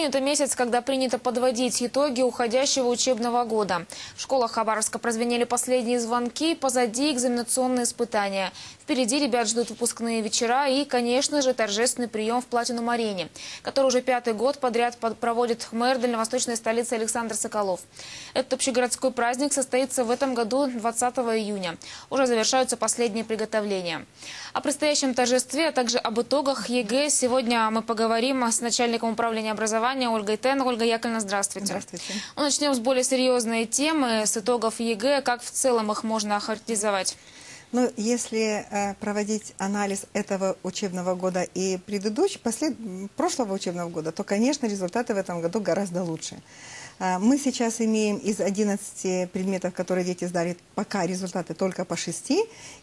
июнь – это месяц, когда принято подводить итоги уходящего учебного года. В школах Хабаровска прозвенели последние звонки, позади экзаменационные испытания. Впереди ребят ждут выпускные вечера и, конечно же, торжественный прием в Платинум Арене, который уже пятый год подряд проводит мэр дальневосточной столицы Александр Соколов. Этот общегородской праздник состоится в этом году 20 июня. Уже завершаются последние приготовления. О предстоящем торжестве, а также об итогах ЕГЭ сегодня мы поговорим с начальником управления образования Ольгой Тен. Ольга Яковлевна, здравствуйте. Здравствуйте. Ну, начнем с более серьезной темы, с итогов ЕГЭ. Как в целом их можно охарактеризовать? Ну, если э, проводить анализ этого учебного года и предыдущего, послед... прошлого учебного года, то, конечно, результаты в этом году гораздо лучше. Э, мы сейчас имеем из 11 предметов, которые дети сдали, пока результаты только по 6.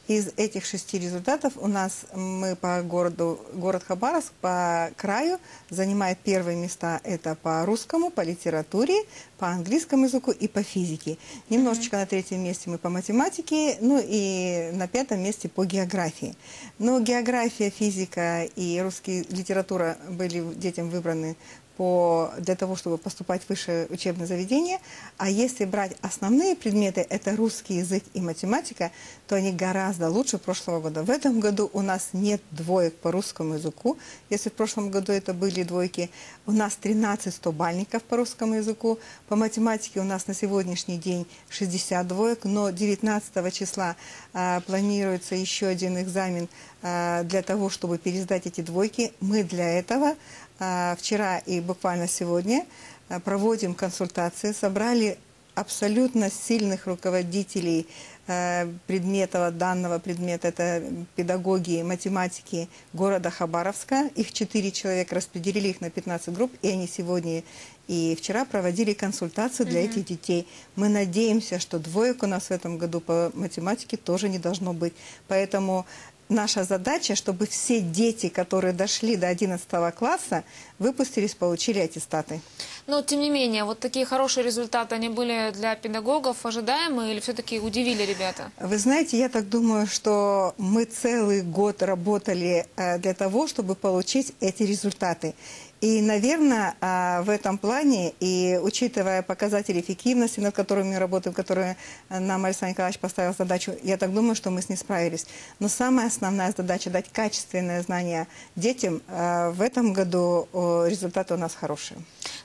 Из этих 6 результатов у нас мы по городу, город Хабаровск по краю занимает первые места. Это по русскому, по литературе, по английскому языку и по физике. Немножечко mm -hmm. на третьем месте мы по математике, ну и на пятом месте по географии. Но география, физика и русский литература были детям выбраны по, для того, чтобы поступать в высшее учебное заведение. А если брать основные предметы, это русский язык и математика, то они гораздо лучше прошлого года. В этом году у нас нет двоек по русскому языку. Если в прошлом году это были двойки, у нас 13 стобальников по русскому языку. По математике у нас на сегодняшний день 60 двоек, но 19 числа э, планируется еще один экзамен э, для того, чтобы пересдать эти двойки. Мы для этого вчера и буквально сегодня а, проводим консультации, собрали абсолютно сильных руководителей а, предметов, данного предмета, это педагоги, математики города Хабаровска. Их четыре человека, распределили их на 15 групп, и они сегодня и вчера проводили консультации для -hmm. этих детей. Мы надеемся, что двоек у нас в этом году по математике тоже не должно быть. Поэтому наша задача, чтобы все дети, которые дошли до 11 класса, выпустились, получили аттестаты. Но, тем не менее, вот такие хорошие результаты, они были для педагогов ожидаемые или все-таки удивили ребята? Вы знаете, я так думаю, что мы целый год работали э, для того, чтобы получить эти результаты. И, наверное, а, в этом плане, и учитывая показатели эффективности, над которыми мы работаем, которые нам Александр Николаевич поставил задачу, я так думаю, что мы с ней справились. Но самая основная задача – дать качественное знание детям. В этом году результаты у нас хорошие.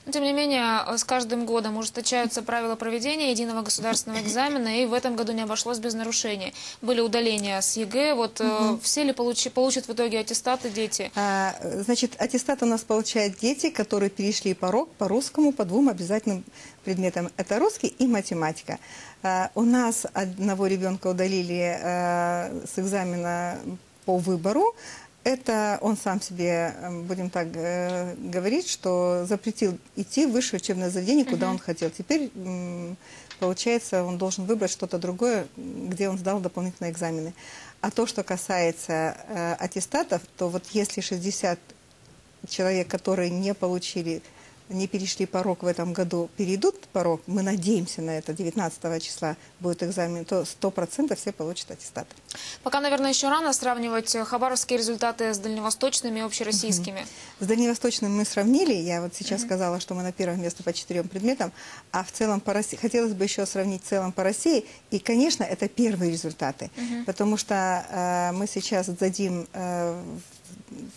Но, тем не менее, с каждым годом ужесточаются правила проведения единого государственного экзамена, и в этом году не обошлось без нарушений. Были удаления с ЕГЭ. Вот угу. все ли получи, получат в итоге аттестаты дети? А, значит, аттестат у нас получают дети, которые перешли порог по русскому по двум обязательным предметам. Это русский и математика. А, у нас одного ребенка удалили а, с экзамена по выбору, это он сам себе, эм, будем так э, говорить, что запретил идти в высшее учебное заведение, куда угу. он хотел. Теперь, получается, он должен выбрать что-то другое, где он сдал дополнительные экзамены. А то, что касается э, аттестатов, то вот если 60 человек, которые не получили не перешли порог в этом году, перейдут порог, мы надеемся на это, 19 числа будет экзамен, то 100% все получат аттестаты. Пока, наверное, еще рано сравнивать хабаровские результаты с дальневосточными и общероссийскими. Угу. С дальневосточными мы сравнили, я вот сейчас угу. сказала, что мы на первом месте по четырем предметам, а в целом по России, хотелось бы еще сравнить в целом по России, и, конечно, это первые результаты, угу. потому что э, мы сейчас дадим э,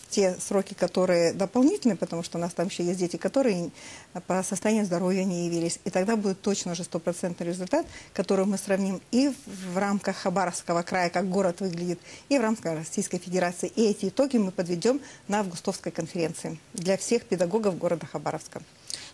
те сроки, которые дополнительные, потому что у нас там еще есть дети, которые по состоянию здоровья не явились. И тогда будет точно уже стопроцентный результат, который мы сравним и в рамках Хабаровского края, как город выглядит, и в рамках Российской Федерации. И эти итоги мы подведем на августовской конференции для всех педагогов города Хабаровска.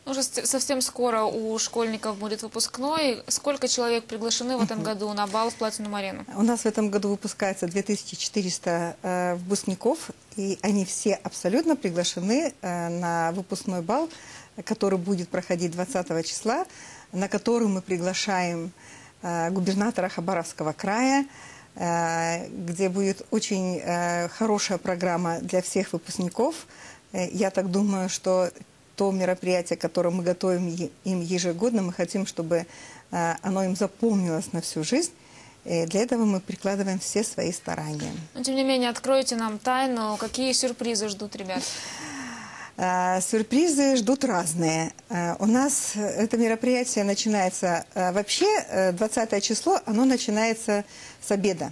Уже совсем скоро у школьников будет выпускной. Сколько человек приглашены в этом году на бал в Платину Арену? У нас в этом году выпускается 2400 э, выпускников, и они все абсолютно приглашены э, на выпускной бал, который будет проходить 20 числа, на который мы приглашаем э, губернатора Хабаровского края, э, где будет очень э, хорошая программа для всех выпускников. Э, я так думаю, что то мероприятие, которое мы готовим им ежегодно, мы хотим, чтобы э, оно им запомнилось на всю жизнь. И для этого мы прикладываем все свои старания. Но, тем не менее, откройте нам тайну, какие сюрпризы ждут ребят? Э, Сюрпризы ждут разные. Э, У нас это мероприятие начинается э, вообще э, 20 число, оно начинается с обеда.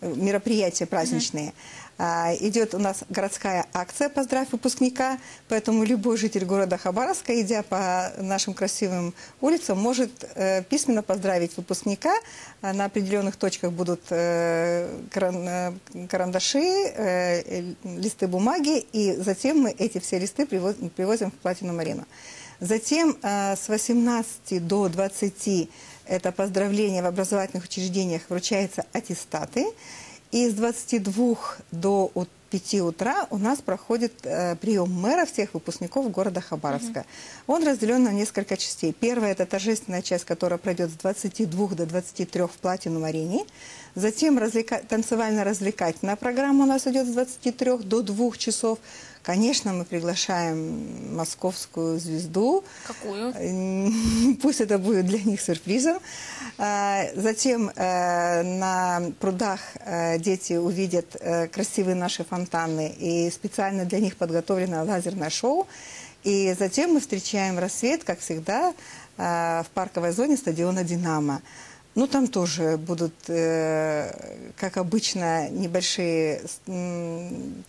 Э, Мероприятия праздничные. А, Идет у нас городская акция «Поздравь выпускника», поэтому любой житель города Хабаровска, идя по нашим красивым улицам, может э, письменно поздравить выпускника. А На определенных точках будут э, э, карандаши, листы бумаги, и затем мы эти все листы привоз- привозим в Платину Арену. Затем с 18 до 20 это поздравление в образовательных учреждениях вручаются аттестаты. И с 22 до у- 5 утра у нас проходит э, прием мэра всех выпускников города Хабаровска. Он разделен на несколько частей. Первая – это торжественная часть, которая пройдет с 22 до 23 в Платину Арене. Затем развлека- танцевально-развлекательная программа у нас идет с 23 до 2 часов. Конечно, мы приглашаем московскую звезду. Какую? М, Пусть это будет для них сюрпризом. А, Затем э, на прудах э, дети увидят э, красивые наши фонтаны и специально для них подготовлено лазерное шоу. И затем мы встречаем рассвет, как всегда, в парковой зоне стадиона «Динамо». Ну, там тоже будут, как обычно, небольшие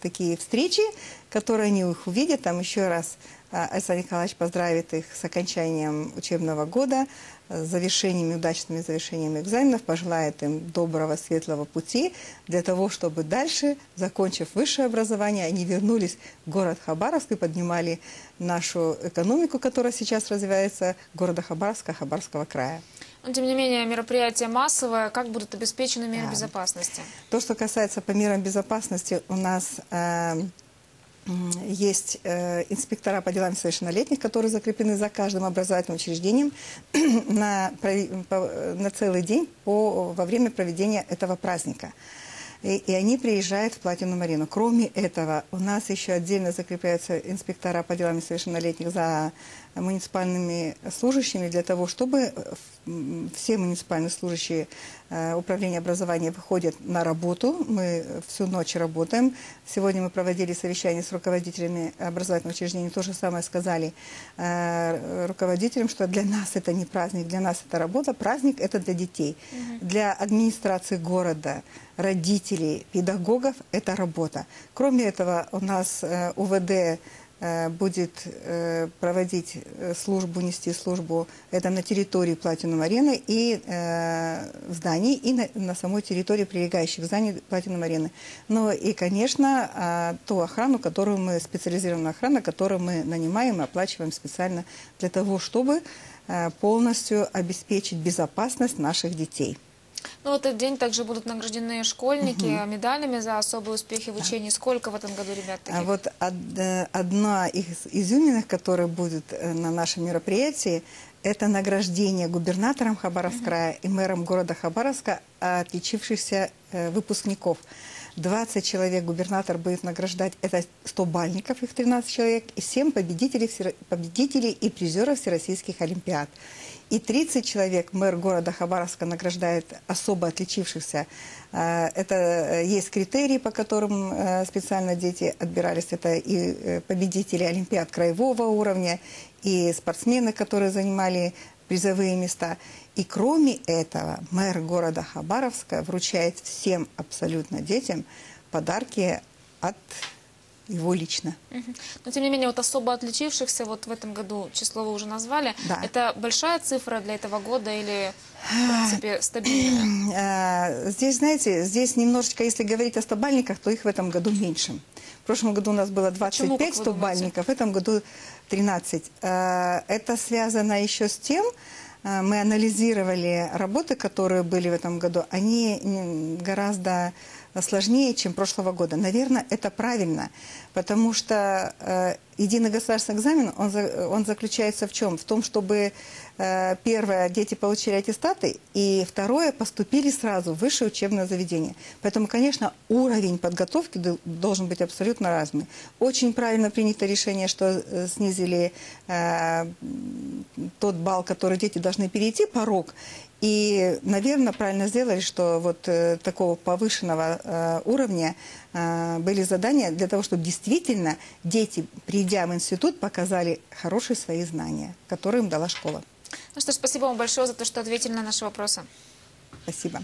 такие встречи, которые они их увидят. Там еще раз Александр Николаевич поздравит их с окончанием учебного года, завершениями, удачными завершениями экзаменов, пожелает им доброго, светлого пути для того, чтобы дальше, закончив высшее образование, они вернулись в город Хабаровск и поднимали нашу экономику, которая сейчас развивается, города Хабаровска, Хабаровского края. Но, тем не менее, мероприятие массовое. Как будут обеспечены меры Да. безопасности? То, что касается по мерам безопасности, у нас э, есть э, инспектора по делам несовершеннолетних, которые закреплены за каждым образовательным учреждением на, по- на целый день по, во время проведения этого праздника. И, и они приезжают в Платину Марину. Кроме этого, у нас еще отдельно закрепляются инспектора по делам несовершеннолетних за муниципальными служащими для того, чтобы э, все муниципальные служащие э, управления образования выходят на работу. Мы всю ночь работаем. Сегодня мы проводили совещание с руководителями образовательных учреждений. То же самое сказали э, руководителям, что для нас это не праздник, для нас это работа. Праздник это для детей. Для администрации города, родителей, педагогов это работа. Кроме этого, у нас э, УВД э, будет э, проводить службу, нести службу, это на территории Платинум Арены и в здании, и на, на самой территории прилегающих зданий Платинум Арены. Ну и, конечно, а, ту охрану, которую мы, специализированную охрану, которую мы нанимаем и оплачиваем специально для того, чтобы полностью обеспечить безопасность наших детей. Ну, в этот день также будут награждены школьники медалями за особые успехи в учении. Сколько в этом году ребят А таких? вот од- э, одна из изюминок, которая будет э, на нашем мероприятии, это награждение губернатором Хабаровска края и мэром города Хабаровска отличившихся э, выпускников. 20 человек губернатор будет награждать, это 100 бальников, их 13 человек, и 7 победителей, победителей и призеров всероссийских олимпиад. И 30 человек мэр города Хабаровска награждает особо отличившихся. Э, Это э, есть критерии, по которым э, специально дети отбирались. Это и победители Олимпиад краевого уровня, и спортсмены, которые занимали призовые места. И кроме этого, мэр города Хабаровска вручает всем абсолютно детям подарки от его лично. Мгм. Но, тем не менее, вот особо отличившихся вот в этом году число вы уже назвали. Да. Это большая цифра для этого года или, в принципе, стабильная? А, Здесь, знаете, здесь немножечко, если говорить о стобальниках, то их в этом году меньше. В прошлом году у нас было Почему, 25 как вы стобальников, в этом году 13. А, Это связано еще с тем, а, мы анализировали работы, которые были в этом году, они гораздо сложнее, чем прошлого года. Наверное, это правильно, потому что э, единый государственный экзамен, он, он заключается в чем? В том, чтобы э, первое, дети получили аттестаты, и второе, поступили сразу в высшее учебное заведение. Поэтому, конечно, уровень подготовки должен быть абсолютно разный. Очень правильно принято решение, что э, снизили э, тот балл, который дети должны перейти, порог, И, наверное, правильно сделали, что вот э, такого повышенного э, уровня э, были задания для того, чтобы действительно дети, придя в институт, показали хорошие свои знания, которые им дала школа. Ну что ж, спасибо вам большое за то, что ответили на наши вопросы. Спасибо.